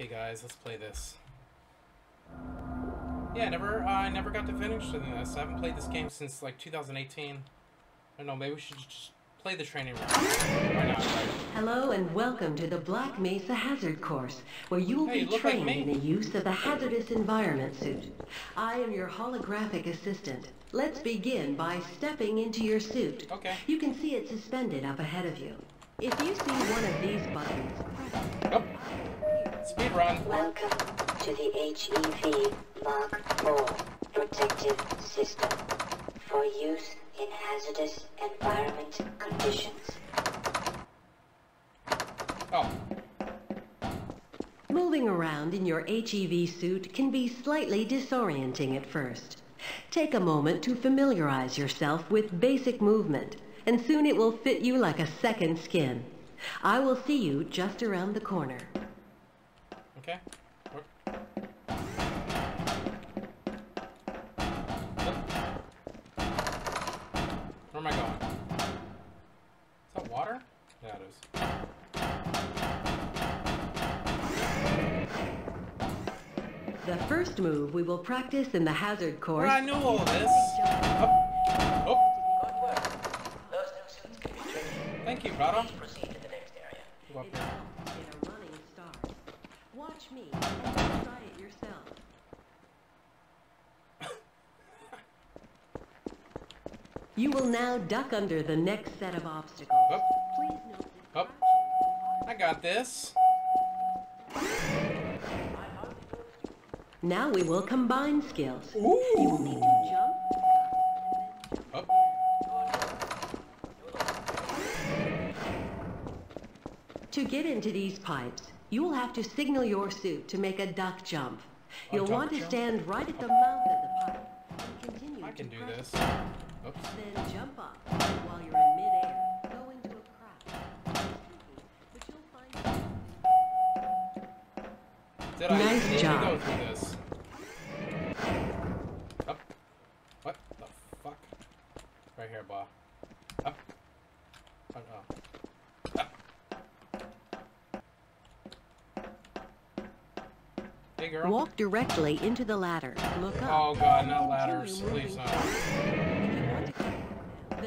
Okay, guys, let's play this. Yeah, I never, uh, I never got to finish this. I haven't played this game since like 2018. I don't know. Maybe we should just play the training room. Why not? Right? Hello and welcome to the Black Mesa Hazard Course, where you will Hey, be look like trained in the use of the hazardous environment suit. I am your holographic assistant. Let's begin by stepping into your suit. Okay. You can see it suspended up ahead of you. If you see one of these buttons, speed run. Welcome to the HEV Mark IV protective system for use in hazardous environment conditions. Oh, Moving around in your HEV suit can be slightly disorienting at first. Take a moment to familiarize yourself with basic movement, and soon it will fit you like a second skin. I will see you just around the corner. Okay. Where- Where am I going? Is that water? Yeah, it is. The first move we will practice in the hazard course. Well, I knew all this. Oh. Good work. Those new suits can be tricky. Thank you, brother. Proceed to the next area. Go up It's here. all in a running start. Watch me and try it yourself. You will now duck under the next set of obstacles. Up. Please note Up. I got this. Now we will combine skills. Ooh. You will need to jump. Up. To get into these pipes, you will have to signal your suit to make a duck jump. You'll want to jump? stand right at the mouth of the pipe continue I can do this. Oops. Then jump up while you're in midair. Go into a crack. It's tricky, but you'll find Did I Nice need to job. go through this? Up. What the fuck? Right here, Bob. Up. Oh, oh. Hey, girl. Walk directly into the ladder. Look up. Oh god, and not ladders. Please not.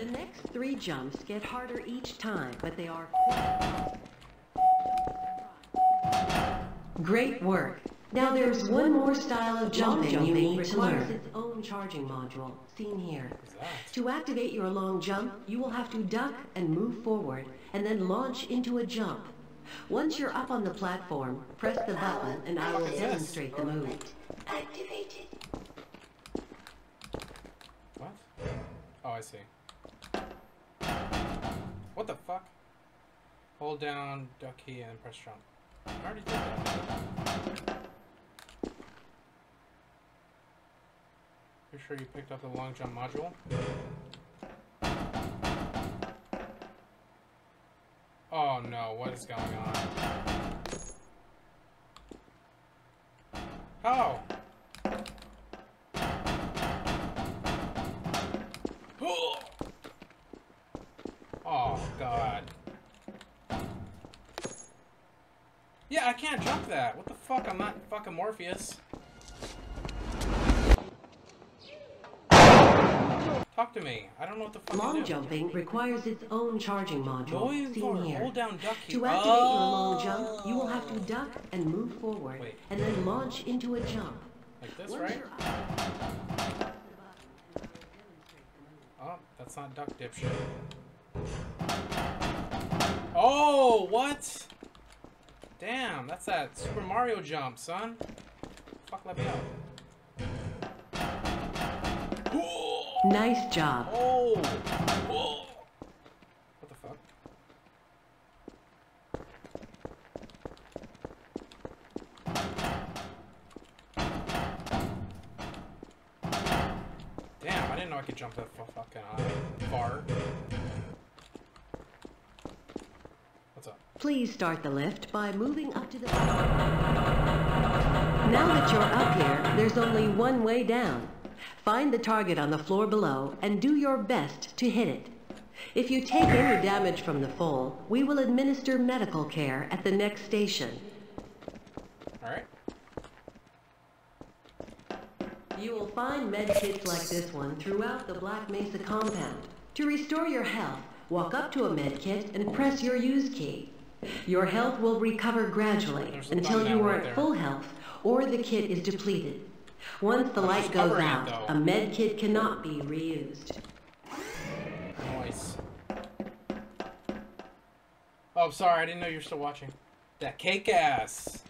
The next three jumps get harder each time, but they are quite Great work. Now there's one more style of jumping, you need to learn. its own charging module, seen here. To activate your long jump, you will have to duck and move forward, and then launch into a jump. Once you're up on the platform, press the button and I will What is this? demonstrate the move. Movement activated. What? Oh, I see. Hold down duck key and press jump. I already did that. You sure you picked up the long jump module? Oh no, what is going on? How? Yeah, I can't jump that. What the fuck? I'm not fucking Morpheus. Talk to me. I don't know what the fuck Long do. jumping requires its own charging module, seen here. Hold down duck. To activate your oh. long Oh. jump, you will have to duck and move forward, Wait. and then launch into a jump. Like this, Once right? Oh, that's not duck dipshit. Oh, what? Damn, that's that Super Mario jump, son. Fuck, let me out. Nice job. Oh! Please start the lift by moving up to the... Now that you're up here, there's only one way down. Find the target on the floor below and do your best to hit it. If you take any damage from the fall, we will administer medical care at the next station. Alright. You will find med kits like this one throughout the Black Mesa compound. To restore your health, walk up to a med kit and press your use key. Your health will recover gradually until you are right at full health or the kit is depleted. Once the I'm light goes out, though. a med kit cannot be reused. Nice. Oh, sorry, I didn't know you were still watching. That cake ass.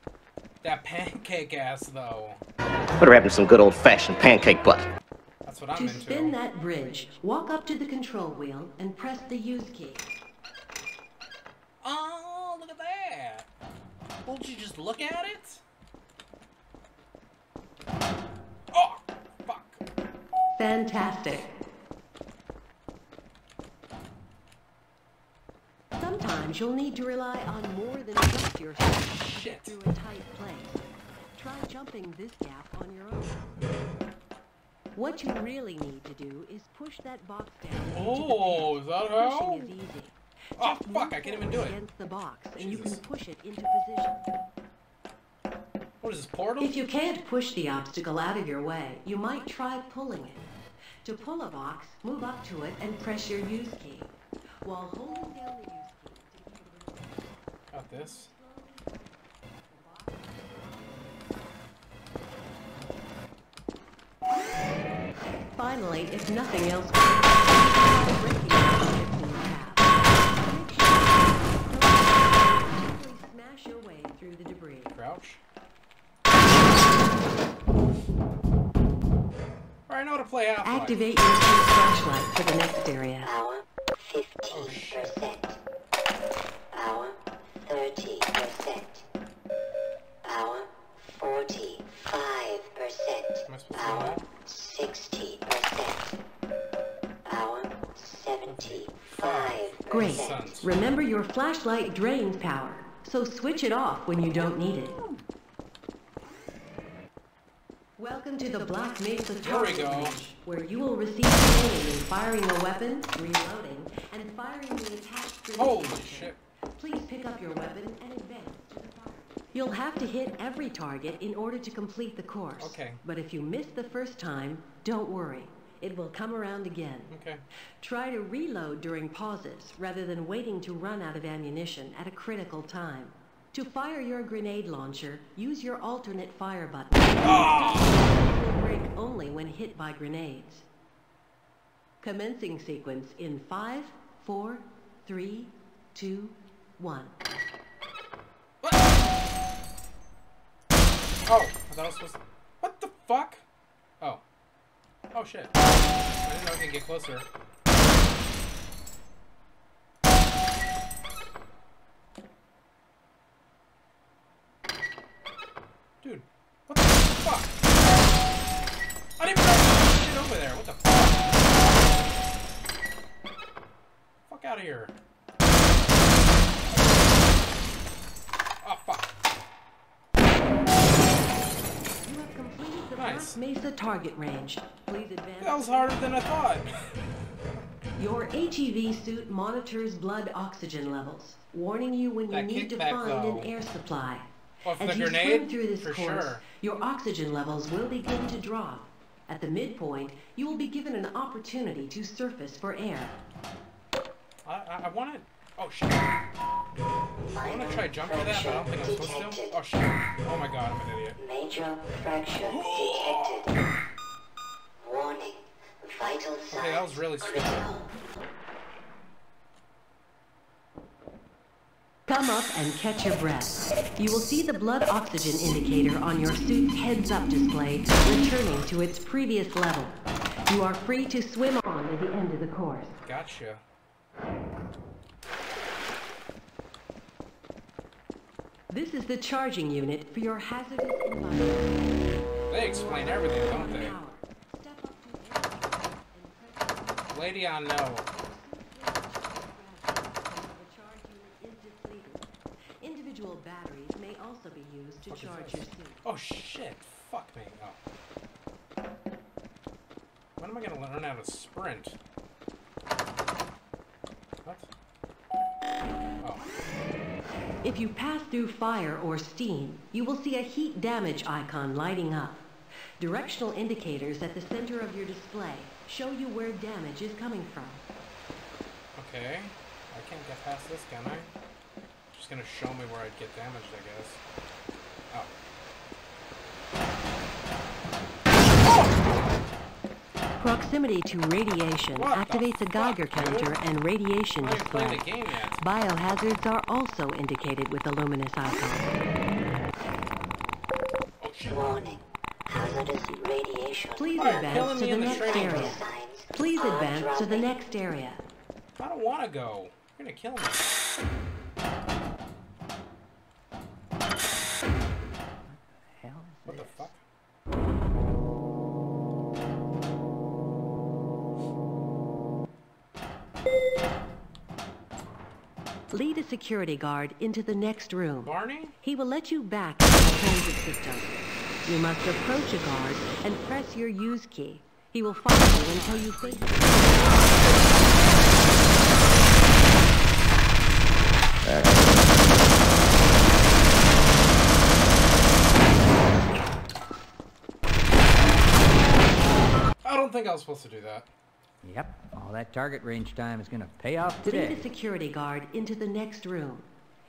That pancake ass, though. Whatever happened to some good old fashioned pancake butt? That's what I'm To into. spin that bridge, walk up to the control wheel and press the use key. Oh, look at that. Won't you just look at it? Oh, fuck. Fantastic. Sometimes you'll need to rely on more than just your Shit. through a tight place. Try jumping this gap on your own. What you really need to do is push that box down. Oh, is that how? Pushing is easy. Oh, Just fuck, I can't even do it. Against the box, and you can push it into position. What is this, portal? If you can't push the obstacle out of your way, you might try pulling it. To pull a box, move up to it and press your use key. While holding down the use key Got this. Finally, if nothing else through the debris. Crouch. Alright, I know how to play Half-Life. Activate your flashlight for the next area. Power Oh, shit. 15%. Power 30%. Power 45%. Am I supposed to do Power 60%. Power 75%. Great. Remember your flashlight drains power, so switch it off when you don't need it. Welcome to the Black Mesa Target. Range, where you will receive training in firing a weapon, reloading, and firing the attached grenade Holy shit. Please pick up your weapon and advance to the fire. You'll have to hit every target in order to complete the course. Okay. But if you miss the first time, don't worry. It will come around again. Okay. Try to reload during pauses rather than waiting to run out of ammunition at a critical time. To fire your grenade launcher, use your alternate fire button. It will break only when hit by grenades. Commencing sequence in five, four, three, two, one. What? Oh, I thought I was supposed to... What the fuck? Oh. Oh, shit. I didn't know I could get closer. Dude, what the fuck? I didn't even know there was shit over there. What the fuck? Fuck out of here. Oh, fuck. You have completed the Mesa target range. Please. That was harder than I thought. Your HEV suit monitors blood oxygen levels, warning you when you need to kickback, find though. an air supply. For As the you grenade? swim through this For course, sure. your oxygen levels will begin to drop. At the midpoint, you will be given an opportunity to surface for air. I, I, I want to. Oh shit. I want to try jump for that, but I don't think I'm supposed to. Oh shit. Oh my god, I'm an idiot. Major fracture detected. Warning. Vital signs Okay, that was really stupid. Come up and catch your breath. You will see the blood oxygen indicator on your suit's heads-up display returning to its previous level. You are free to swim on to the end of the course. Gotcha. This is the charging unit for your hazardous environment. They explain everything, don't they? Power. Step up to air and press Lady, I know. The charge unit is depleted. Individual batteries may also be used to Fuck charge your suit. Oh shit. Fuck me. Oh. When am I gonna learn how to sprint? What? If you pass through fire or steam, you will see a heat damage icon lighting up. Directional indicators at the center of your display show you where damage is coming from. Okay. I can't get past this, can I? Just gonna show me where I'd get damaged, I guess. Oh. Proximity to radiation What activates a Geiger fuck, dude? counter and radiation I'm not even playing display. the game yet. Biohazards are also indicated with the luminous icon. Oh. Warning. Hazardous radiation. Please Why are you advance to the the next training area. Please are advance to the next area. I don't wanna go. You're gonna kill me. Hell is What the fuck? Lead a security guard into the next room. Barney? He will let you back into the transit system. You must approach a guard and press your use key. He will follow you until you face. I don't think I was supposed to do that. Yep, all that target range time is gonna pay off Lead today. a security guard into the next room.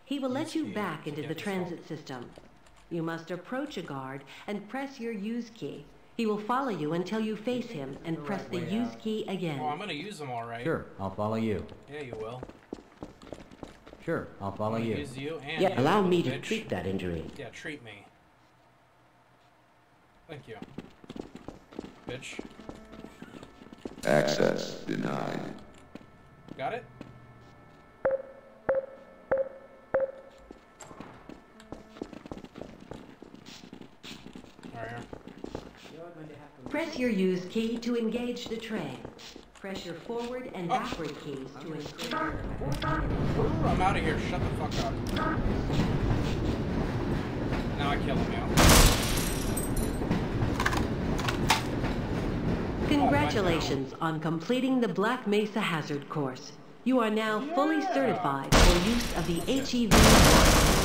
He will let you back into the transit system. You must approach a guard and press your use key. He will follow you until you face him and press the use key again. Oh, I'm gonna use them alright. Sure, I'll follow you. Yeah, you will. Sure, I'll follow you. use you and Yeah, you, allow me to treat that injury. Yeah, treat me. Thank you. Bitch. Access denied. Got it? Alright. Press your use key to engage the train. Press your forward and Oh. backward keys to engage. Ooh, I'm out of here. Shut the fuck up. Now I kill him, yo. Congratulations on completing the Black Mesa Hazard course. You are now fully certified for use of the HEV.